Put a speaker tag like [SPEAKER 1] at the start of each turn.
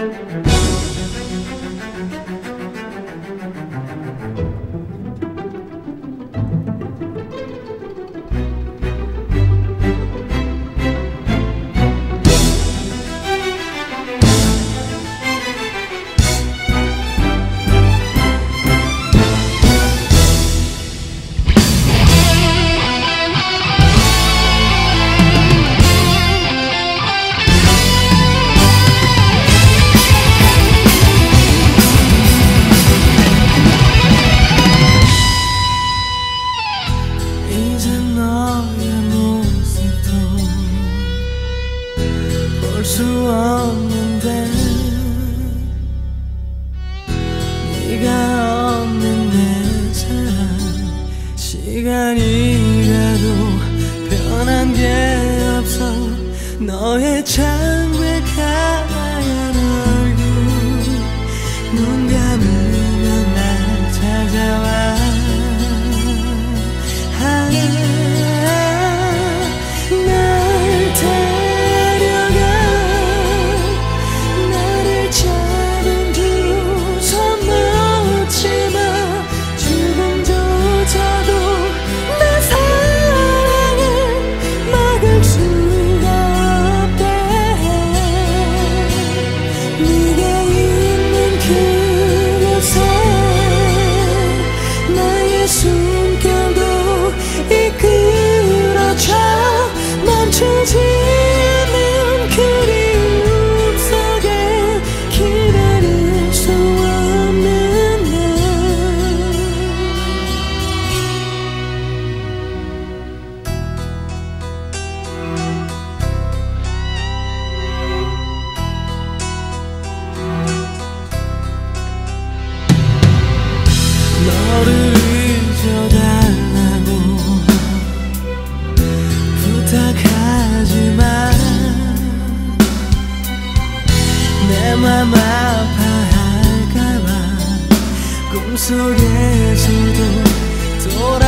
[SPEAKER 1] 이제 수 없는데. 네가 없는 내 사랑 시간이 가도 변한 게 없어. 너의 창 너를 잊어달라고 부탁하지만 내 맘 아파할까봐 꿈속에서도 너